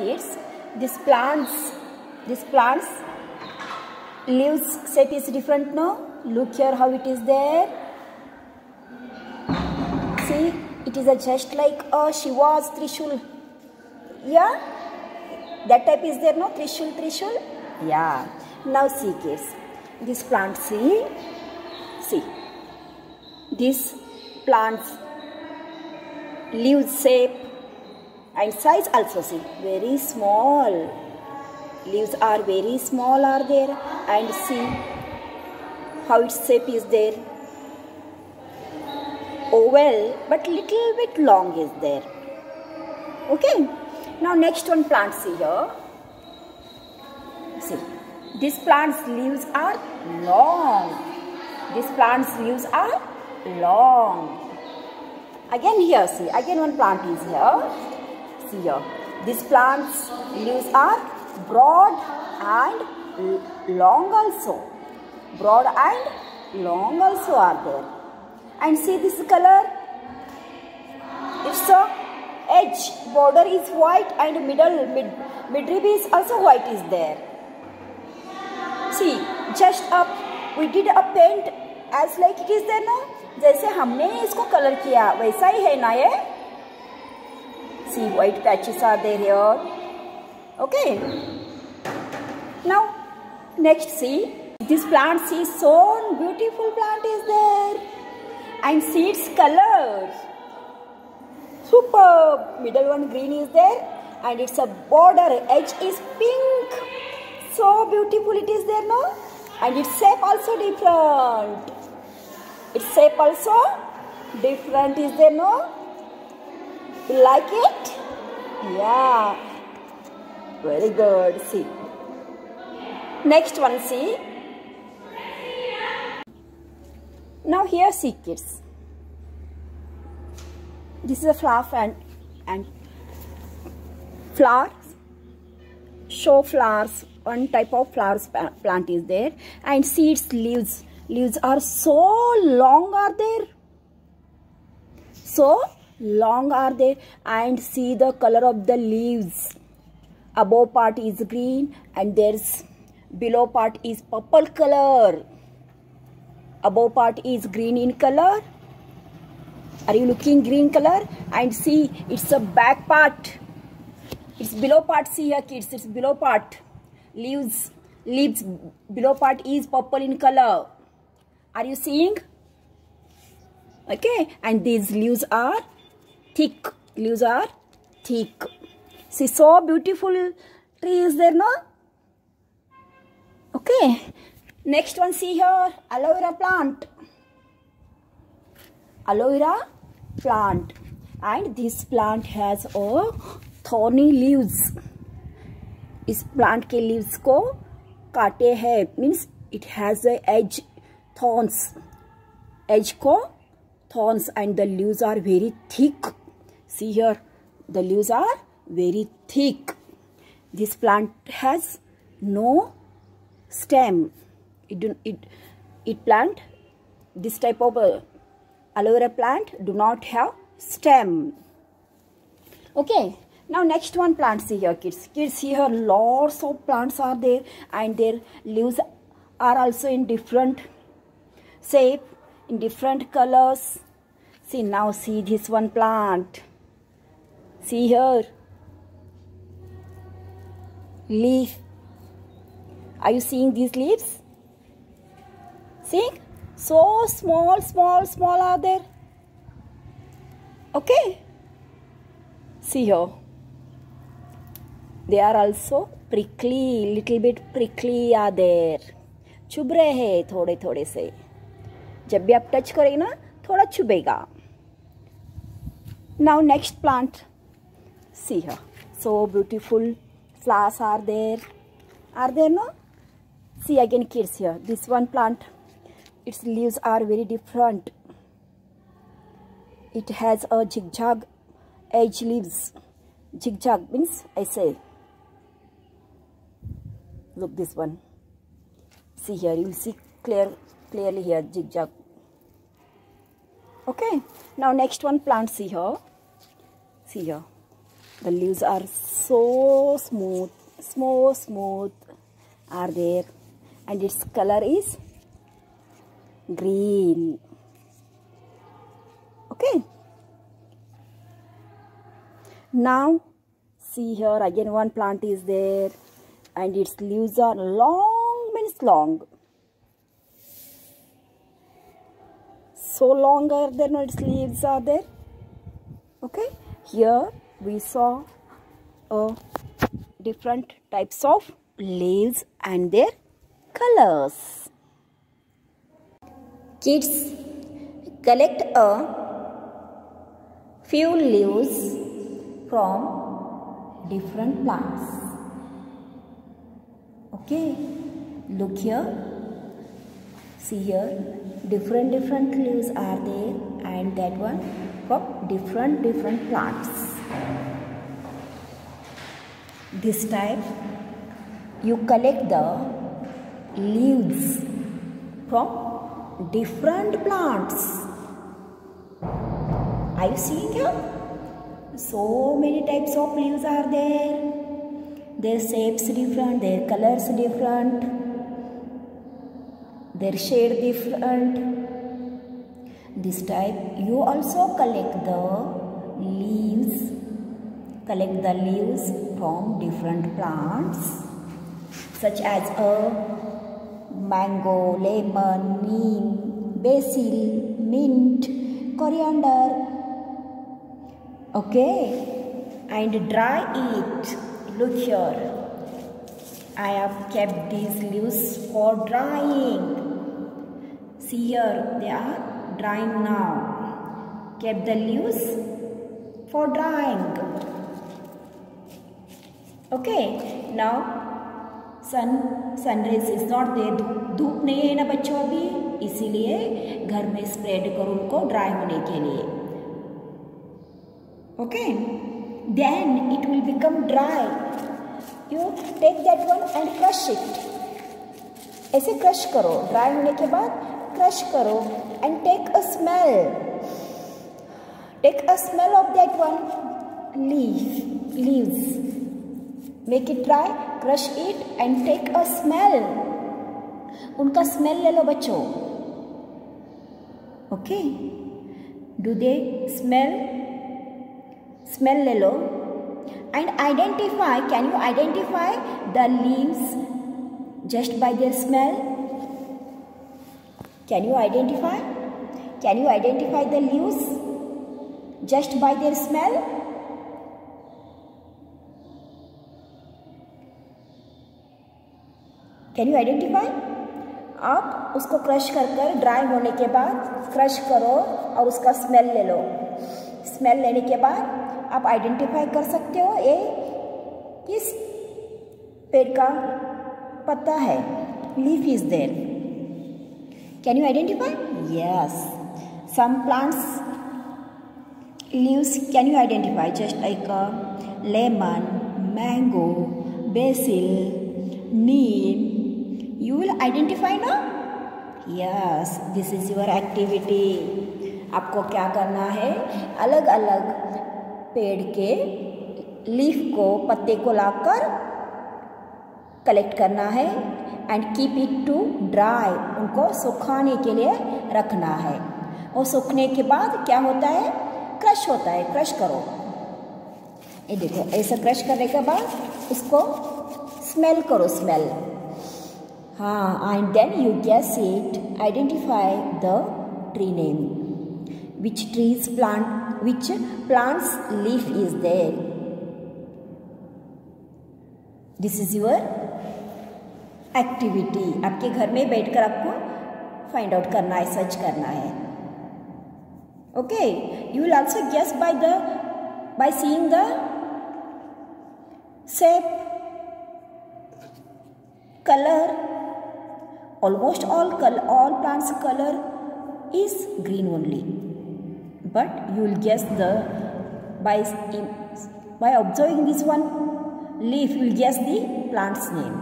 kids this plants this plants leaves shape is different no? Look here how it is there. See it is a just like a shiva's trishul. Yeah? That type is there no? Trishul trishul? Yeah. Now see kids. This plant see? See. This plants leaves shape and size also see very small. Leaves are very small are there. And see how its shape is there. Oval but little bit long is there. Okay. Now next one plant see here. See this plant's leaves are long. This plant's leaves are long. Again here see again one plant is here here this plant's leaves are broad and long also broad and long also are there and see this color it's a edge border is white and middle mid midrib is also white is there see just up we did a paint as like it is there ना जैसे हमने इसको colour किया वैसा ही है ना ये see white patches are there here. Okay. Now next see. This plant see so beautiful plant is there. And seeds its colors. Superb. Middle one green is there. And it's a border. Edge is pink. So beautiful it is there no? And its shape also different. Its shape also different is there no you like it? Yeah. Very good. See. Next one see. Now here see kids. This is a flower and and flowers. Show flowers. One type of flowers plant is there. And seeds leaves. Leaves are so long are there. So long are they? And see the color of the leaves. Above part is green and there's below part is purple color. Above part is green in color. Are you looking green color? And see it's a back part. It's below part see here kids it's below part. Leaves leaves below part is purple in color. Are you seeing? Okay and these leaves are thick leaves are thick see so beautiful tree is there no okay next one see here aloe vera plant aloe vera plant and this plant has a thorny leaves इस plant के leaves को काटे है means it has edge thorns edge को thorns and the leaves are very thick see here the leaves are very thick. This plant has no stem. It do, it it plant this type of uh, aloe vera plant do not have stem. Okay now next one plant see here kids. Kids see here lots of plants are there and their leaves are also in different shape in different colors. See now see this one plant see here leaf are you seeing these leaves see so small small small are there okay see here they are also prickly little bit prickly are there चुभ रहे हैं थोड़े थोड़े से जब भी आप touch करेंगे ना थोड़ा चुभेगा now next plant see here so beautiful. Flowers are there. Are there no? See again kids here. This one plant its leaves are very different. It has a zigzag edge leaves. Zigzag means i say. Look this one. See here you will see clear clearly here zigzag. Okay. Now next one plant see here see here the leaves are so smooth so smooth are there. And its color is green. Okay. Now see here again one plant is there. And its leaves are long means long. So longer than its leaves are there. Okay. Here we saw uh, different types of leaves and their colors. Kids collect a few leaves from different plants. Okay look here. See here different different leaves are there and that one from different different plants this time you collect the leaves from different plants. Are you seeing here? So many types of leaves are there. Their shapes different their colors different their shade different. This type you also collect the leaves collect the leaves from different plants such as a mango lemon neem basil mint coriander. Okay? And dry it. Look here. I have kept these leaves for drying. See here they are drying now. Kept the leaves for drying okay, now sun sunrays is not there धूप नहीं है ना बच्चों अभी? इसीलिए घर में spread करो उनको ड्राई होने के लिए। Okay then it will become dry you take that one and crush it ऐसे क्रश करो। ड्राई होने के बाद क्रश करो and take a smell take a smell of that one leave leaves make it try crush it and take a smell उनका smell ले लो बच्चों। Okay do they smell smell ले लो। And identify can you identify the leaves just by their smell can you identify can you identify the leaves just by their smell can you identify आप उसको crush कर कर dry होने के बाद crush करो और उसका स्मेल ले लो। स्मेल लेने के बाद आप आइडेंटिफाई कर सकते हो ये किस पेड़ का पत्ता है। Leaf is there can you identify yes some plants can you identify? Just like a lemon, mango, basil, neem you will identify now yes, this is your activity. आपको क्या करना है? अलग अलग पेड़ के लीफ को, पत्ते को लाकर कलेक्ट करना है and keep it to dry उनको सुखाने के लिए रखना है। और सूखने के बाद क्या होता है? क्रश होता है। क्रश करो। ये देखो, ऐसा क्रश करने के बाद उसको स्मेल करो स्मेल हाँ and then you guess it identify the tree name which trees plant which plants leaf is there this is your activity आपके घर में बैठ कर आपको फाइंड आउट करना है सर्च करना है. Okay you will also guess by the by seeing the shape colour almost all color all plants color is green only but you will guess the by by observing this one leaf you will guess the plant's name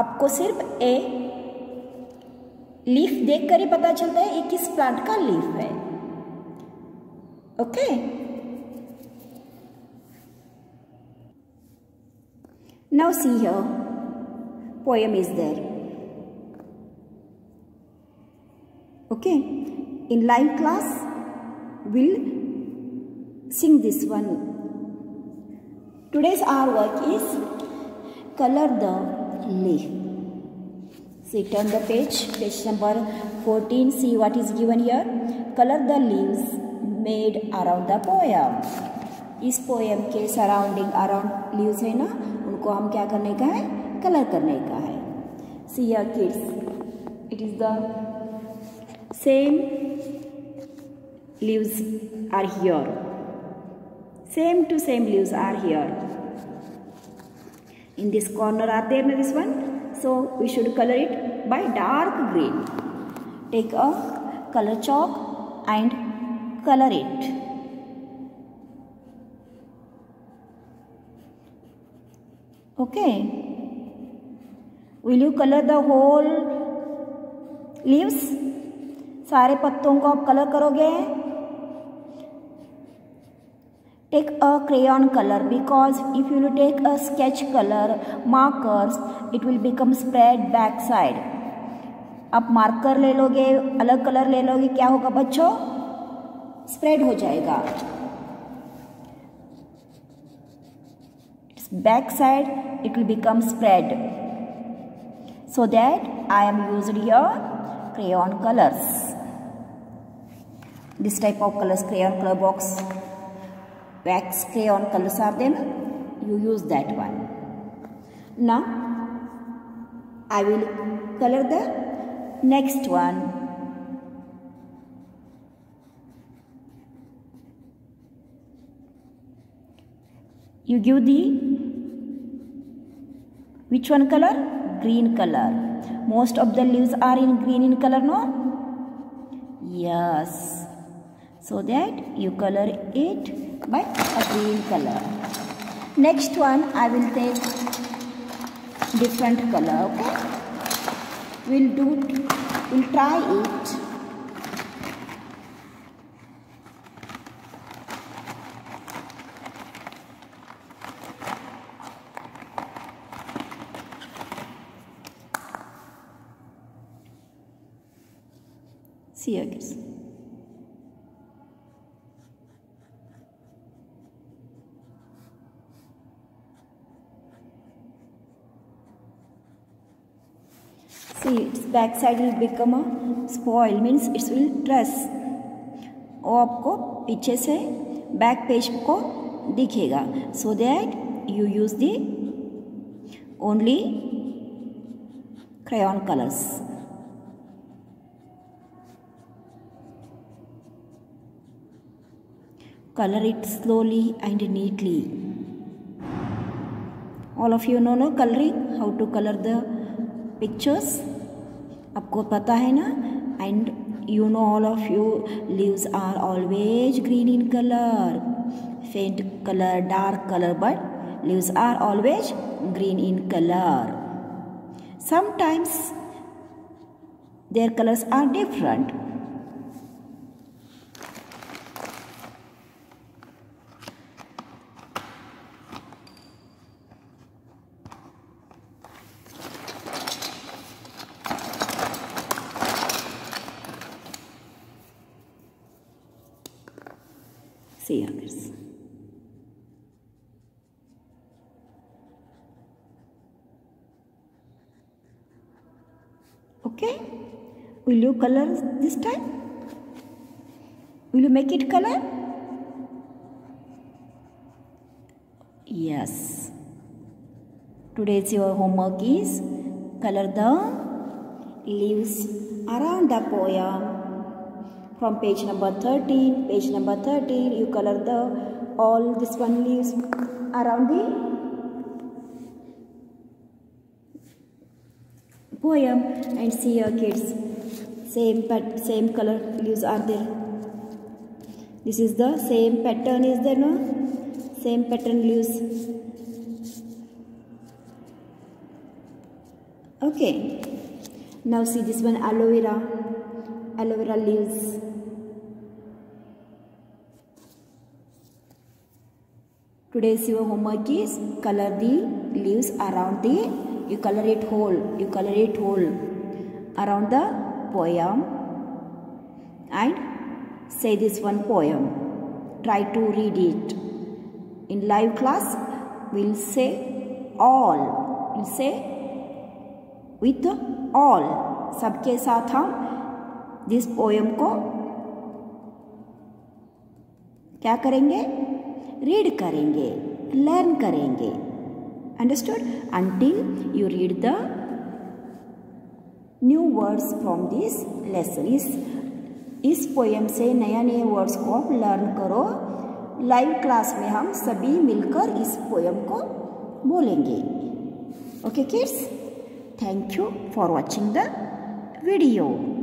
आपको सिर्फ़ a leaf देखकर ही पता चलता है ये किस plant का leaf है okay Now see here, poem is there. Okay, in live class, we'll sing this one. Today's our work is color the leaf. See, turn the page, page number 14. See what is given here. Color the leaves made around the poem. इस poem के surrounding around leaves है ना उनको हम क्या करने का है कलर करने का है see kids it is the Same leaves are here. Same to same leaves are here. In this corner are there no this one. So we should color it by dark green. Take a color chalk and color it. Okay. Will you color the whole leaves? सारे पत्तों को आप colour करोगे? Take a crayon colour because if you you take a sketch colour markers it will become spread back side आप marker ले लोगे, अलग colour ले लोगे, क्या होगा बच्चों? स्प्रेड हो जाएगा। Back side it will become spread so that I am use your crayon colours this type of colors crayon color box wax crayon colors are there. You use that one. Now I will color the next one. You give the which one color? Green color. Most of the leaves are in green in color no? Yes so that you color it by a green color. Next one i will take different color okay? We'll do we'll try it. See you guys. Back side will become a spoil means it will dress. वो आपको पीछे से back page को दिखेगा so that you use the only crayon colors color it slowly and neatly all of you know no coloring how to color the pictures आपको पता है ना? And you know all of you leaves are always green in colour faint colour dark colour but leaves are always green in colour sometimes their colours are different See others. Okay? Will you color this time? Will you make it color? Yes. Today's your homework is color the leaves around the poem from page number 13 page number 13 you color the all this one leaves around the poem and see your kids. Same but same color leaves are there. This is the same pattern is there no? Same pattern leaves. Okay. Now see this one aloe vera. Aloe vera leaves today's your homework is color the leaves around the you color it whole you color it whole around the poem and say this one poem try to read it in live class we'll say all we'll say with all सबके साथ हम this poem को क्या करेंगे read करेंगे learn करेंगे understood until you read the new words from this lesson इस इस पोएम से नया नए वर्ड्स को आप लर्न करो लाइव क्लास में हम सभी मिलकर इस पोएम को बोलेंगे okay kids thank you for watching the video.